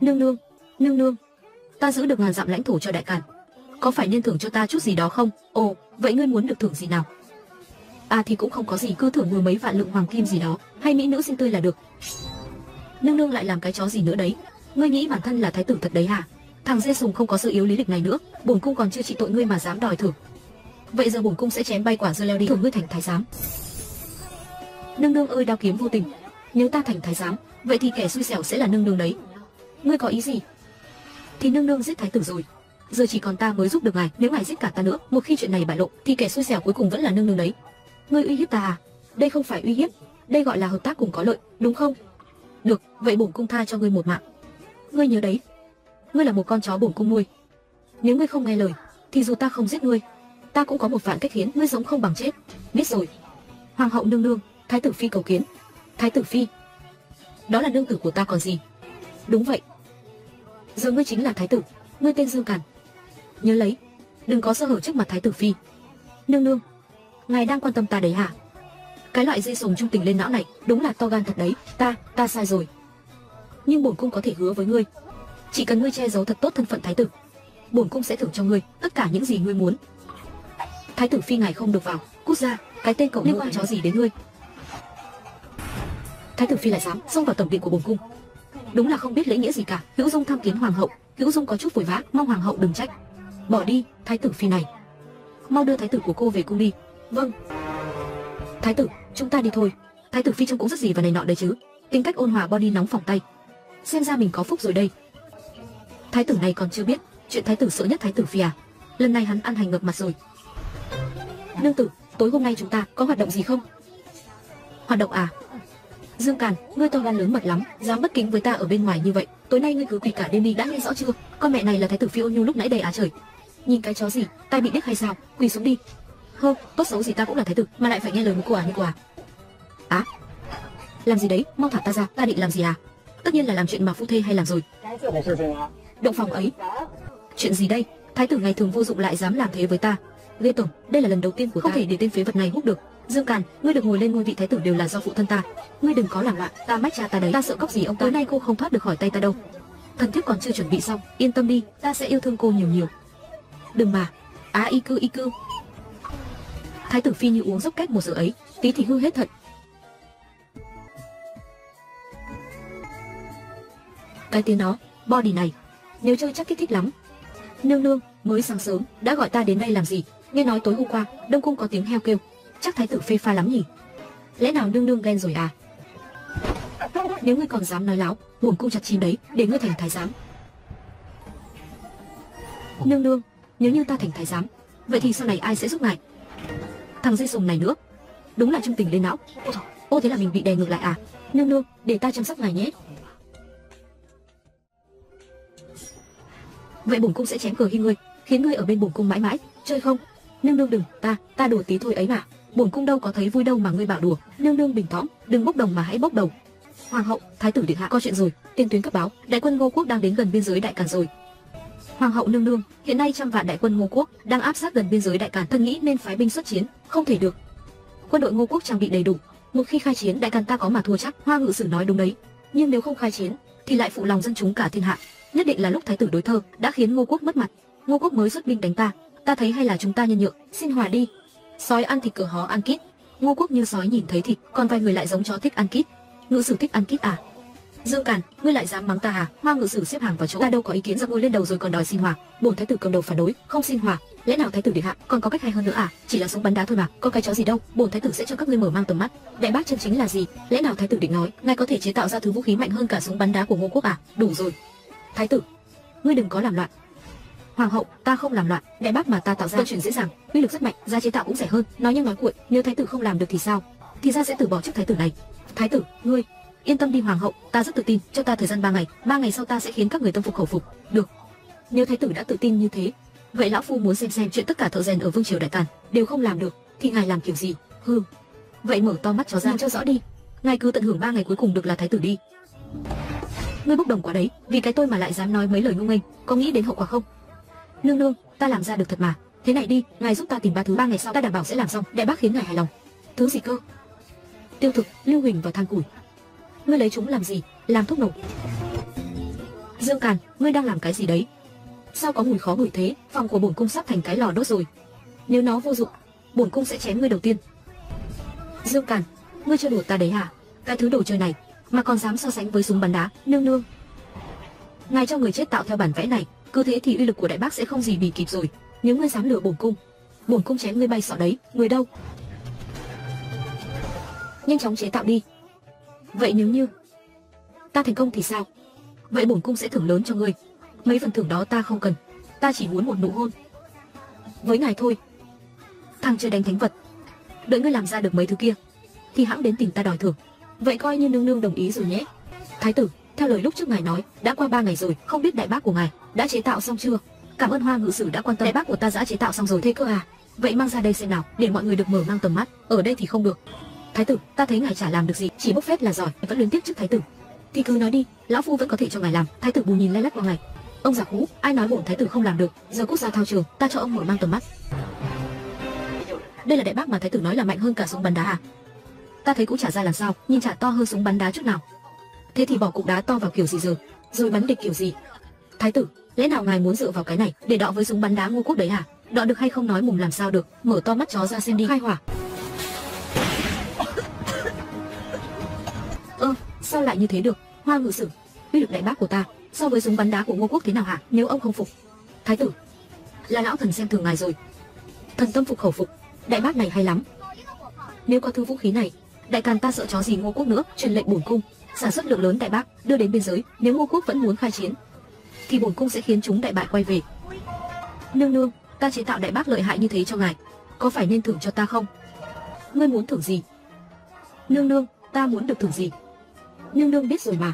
Nương nương, nương nương, ta giữ được ngàn dặm lãnh thổ cho đại càn, có phải nên thưởng cho ta chút gì đó không? Ồ, vậy ngươi muốn được thưởng gì nào? À thì cũng không có gì, cứ thưởng mười mấy vạn lượng hoàng kim gì đó, hay mỹ nữ xinh tươi là được. Nương nương lại làm cái chó gì nữa đấy? Ngươi nghĩ bản thân là thái tử thật đấy hả? Thằng Dê Sùng không có sự yếu lý lịch này nữa, bổn cung còn chưa trị tội ngươi mà dám đòi thưởng. Vậy giờ bổn cung sẽ chém bay quả dưa leo đi, thưởng ngươi thành thái giám. Nương nương ơi đao kiếm vô tình, nếu ta thành thái giám, vậy thì kẻ xui xẻo sẽ là nương nương đấy. Ngươi có ý gì? Thì nương nương giết thái tử rồi, giờ chỉ còn ta mới giúp được ngài. Nếu ngài giết cả ta nữa, một khi chuyện này bại lộ, thì kẻ xui xẻo cuối cùng vẫn là nương nương đấy. Ngươi uy hiếp ta à? Đây không phải uy hiếp, đây gọi là hợp tác cùng có lợi, đúng không? Được, vậy bổn cung tha cho ngươi một mạng. Ngươi nhớ đấy, ngươi là một con chó bổn cung nuôi. Nếu ngươi không nghe lời, thì dù ta không giết ngươi, ta cũng có một vạn cách khiến ngươi sống không bằng chết. Biết rồi. Hoàng hậu nương nương, thái tử phi cầu kiến. Thái tử phi, đó là nương tử của ta còn gì? Đúng vậy. Giờ ngươi chính là thái tử, ngươi tên Dương Càn. Nhớ lấy, đừng có sơ hở trước mặt thái tử phi. Nương nương, ngài đang quan tâm ta đấy hả? Cái loại dây sùng trung tình lên não này, đúng là to gan thật đấy. Ta, ta sai rồi. Nhưng bổn cung có thể hứa với ngươi, chỉ cần ngươi che giấu thật tốt thân phận thái tử, bổn cung sẽ thưởng cho ngươi tất cả những gì ngươi muốn. Thái tử phi ngài không được vào, cút ra, cái tên cậu liên quan chó gì đến ngươi? Thái tử phi lại dám xông vào tổng điện của bổn cung, đúng là không biết lễ nghĩa gì cả. Hữu Dung tham kiến hoàng hậu, Hữu Dung có chút vội vã, mong hoàng hậu đừng trách. Bỏ đi, thái tử phi này. Mau đưa thái tử của cô về cung đi. Vâng. Thái tử, chúng ta đi thôi. Thái tử phi trông cũng rất gì và này nọ đấy chứ. Tính cách ôn hòa body nóng phòng tay. Xem ra mình có phúc rồi đây. Thái tử này còn chưa biết, chuyện thái tử sợ nhất thái tử phi à? Lần này hắn ăn hành ngập mặt rồi. Nương tử, tối hôm nay chúng ta có hoạt động gì không? Hoạt động à? Dương Càn, ngươi to gan lớn mật lắm, dám bất kính với ta ở bên ngoài như vậy. Tối nay ngươi cứ quỳ cả đêm đi đã nghe rõ chưa? Con mẹ này là thái tử phi ôn nhu lúc nãy đầy á trời. Nhìn cái chó gì, tai bị điếc hay sao? Quỳ xuống đi. Hơ, tốt xấu gì ta cũng là thái tử, mà lại phải nghe lời của à như của à? Á, làm gì đấy? Mau thả ta ra, ta định làm gì à? Tất nhiên là làm chuyện mà phu thê hay làm rồi. Động phòng ấy. Chuyện gì đây? Thái tử ngày thường vô dụng lại dám làm thế với ta. Lê Tổng, đây là lần đầu tiên của ta. Không thể để tên phế vật này hút được. Dương Càn, ngươi được ngồi lên ngôi vị thái tử đều là do phụ thân ta. Ngươi đừng có làm loạn, ta mách cha ta đấy. Ta sợ cóc gì ông ta. Tối nay cô không thoát được khỏi tay ta đâu. Thần thiếp còn chưa chuẩn bị xong, yên tâm đi, ta sẽ yêu thương cô nhiều nhiều. Đừng mà. Á y cư y cư. Thái tử phi như uống dốc két một giờ ấy, tí thì hư hết thật. Cái tiếng đó, body này, nếu chơi chắc kích thích lắm. Nương nương, mới sáng sớm, đã gọi ta đến đây làm gì? Nghe nói tối hôm qua, Đông cung có tiếng heo kêu, chắc thái tử phê pha lắm nhỉ? Lẽ nào nương nương ghen rồi à? Nếu ngươi còn dám nói láo, bổn cung chặt chim đấy, để ngươi thành thái giám. Nương nương, nếu như ta thành thái giám, vậy thì sau này ai sẽ giúp ngài? Thằng dây sùng này nữa, đúng là trung tình lên não. Ô, ô thế là mình bị đè ngược lại à? Nương nương, để ta chăm sóc ngài nhé. Vậy bổn cung sẽ chém cờ hi ngươi, khiến ngươi ở bên bổn cung mãi mãi, chơi không? Nương nương đừng, ta, ta đùa tí thôi ấy mà. Bổn cung đâu có thấy vui đâu mà ngươi bảo đùa. Nương nương bình thõng, đừng bốc đồng mà hãy bốc đầu. Hoàng hậu, thái tử điện hạ có chuyện rồi, tiên tuyến cấp báo, đại quân Ngô quốc đang đến gần biên giới đại càn rồi. Hoàng hậu nương nương, hiện nay trăm vạn đại quân Ngô quốc đang áp sát gần biên giới đại càn, thân nghĩ nên phái binh xuất chiến, không thể được. Quân đội Ngô quốc trang bị đầy đủ, một khi khai chiến đại càn ta có mà thua chắc. Hoa ngự sử nói đúng đấy, nhưng nếu không khai chiến thì lại phụ lòng dân chúng cả thiên hạ, nhất định là lúc thái tử đối thơ đã khiến Ngô quốc mất mặt. Ngô quốc mới xuất binh đánh ta, ta thấy hay là chúng ta nhân nhượng, xin hòa đi. Sói ăn thịt cửa hó ăn kít, Ngô quốc như sói nhìn thấy thịt, còn vài người lại giống chó thích ăn kít. Ngự sử thích ăn kít à? Dương Càn, ngươi lại dám mắng ta à? Hoa ngự sử xếp hàng vào chỗ, ta đâu có ý kiến ra ngôi lên đầu rồi còn đòi xin hòa. Bổn thái tử cầm đầu phản đối, không xin hòa. Lẽ nào thái tử điện hạ còn có cách hay hơn nữa à? Chỉ là súng bắn đá thôi mà, có cái chó gì đâu. Bổn thái tử sẽ cho các ngươi mở mang tầm mắt. Đại bác chân chính là gì? Lẽ nào thái tử định nói, ngài có thể chế tạo ra thứ vũ khí mạnh hơn cả súng bắn đá của Ngô quốc à? Đủ rồi. Thái tử, ngươi đừng có làm loạn. Hoàng hậu, ta không làm loạn, đại bác mà ta tạo ra chuyện dễ dàng, uy lực rất mạnh, giá chế tạo cũng rẻ hơn. Nói như nói cuội, nếu thái tử không làm được thì sao? Thì ra sẽ từ bỏ chức thái tử này. Thái tử, ngươi, yên tâm đi hoàng hậu, ta rất tự tin, cho ta thời gian 3 ngày, 3 ngày sau ta sẽ khiến các người tâm phục khẩu phục. Được. Nếu thái tử đã tự tin như thế, vậy lão phu muốn xem xem chuyện tất cả thợ rèn ở vương triều đại càn đều không làm được, thì ngài làm kiểu gì? Hừ. Vậy mở to mắt cho ra cho rõ đi. Ngài cứ tận hưởng 3 ngày cuối cùng được là thái tử đi. Ngươi bốc đồng quá đấy, vì cái tôi mà lại dám nói mấy lời ngu nghênh, có nghĩ đến hậu quả không? Nương nương, ta làm ra được thật mà. Thế này đi, ngài giúp ta tìm ba thứ ba ngày sau ta đảm bảo sẽ làm xong, đại bác khiến ngài hài lòng. Thứ gì cơ? Tiêu thực, lưu huỳnh và than củi. Ngươi lấy chúng làm gì? Làm thuốc nổ. Dương Càn, ngươi đang làm cái gì đấy? Sao có mùi khó ngửi thế? Phòng của bổn cung sắp thành cái lò đốt rồi. Nếu nó vô dụng, bổn cung sẽ chém ngươi đầu tiên. Dương Càn, ngươi chưa đùa ta đấy hả? Cái thứ đồ chơi này mà còn dám so sánh với súng bắn đá, nương nương. Ngài cho người chết tạo theo bản vẽ này, cứ thế thì uy lực của đại bác sẽ không gì bì kịp rồi. Nếu ngươi dám lừa bổn cung, bổn cung chém ngươi bay sọ đấy, người đâu? Nhanh chóng chế tạo đi. Vậy nếu như ta thành công thì sao? Vậy bổn cung sẽ thưởng lớn cho ngươi. Mấy phần thưởng đó ta không cần, ta chỉ muốn một nụ hôn. Với ngài thôi. Thằng chơi đánh thánh vật. Đợi ngươi làm ra được mấy thứ kia, thì hãng đến tìm ta đòi thưởng. Vậy coi như nương nương đồng ý rồi nhé. Thái tử, theo lời lúc trước ngài nói, đã qua ba ngày rồi, không biết đại bác của ngài đã chế tạo xong chưa? Cảm ơn Hoa ngự sử đã quan tâm. Đại bác của ta đã chế tạo xong rồi thế cơ à? Vậy mang ra đây xem nào, để mọi người được mở mang tầm mắt. Ở đây thì không được. Thái tử, ta thấy ngài chả làm được gì, chỉ bốc phép là giỏi, vẫn liên tiếp trước thái tử. Thì cứ nói đi, lão phu vẫn có thể cho ngài làm. Thái tử bù nhìn lay lắt vào ngài. Ông già cũ, ai nói bổn thái tử không làm được? Giờ quốc gia thao trường, ta cho ông mở mang tầm mắt. Đây là đại bác mà thái tử nói là mạnh hơn cả súng bắn đá à? Ta thấy cũng chả ra làm sao, nhìn chả to hơn súng bắn đá chút nào. Thế thì bỏ cục đá to vào kiểu gì giờ? Rồi bắn địch kiểu gì? Thái tử, lẽ nào ngài muốn dựa vào cái này để đọ với súng bắn đá ngô quốc đấy à? Đọ được hay không nói mồm làm sao được, mở to mắt chó ra xem đi. Khai hỏa. Ơ, sao lại như thế được? Hoa ngự sử, uy lực đại bác của ta so với súng bắn đá của ngô quốc thế nào hả? Nếu ông không phục, thái tử, là lão thần xem thường ngài rồi. Thần tâm phục khẩu phục, đại bác này hay lắm. Nếu có thứ vũ khí này, đại càn ta sợ chó gì ngô quốc nữa, truyền lệnh bổn cung sản xuất lượng lớn đại bắc đưa đến biên giới. Nếu ngô quốc vẫn muốn khai chiến, thì bổn cung sẽ khiến chúng đại bại quay về. Nương nương, ta chế tạo đại bác lợi hại như thế cho ngài, có phải nên thưởng cho ta không? Ngươi muốn thưởng gì? Nương nương, ta muốn được thưởng gì? Nương nương biết rồi mà,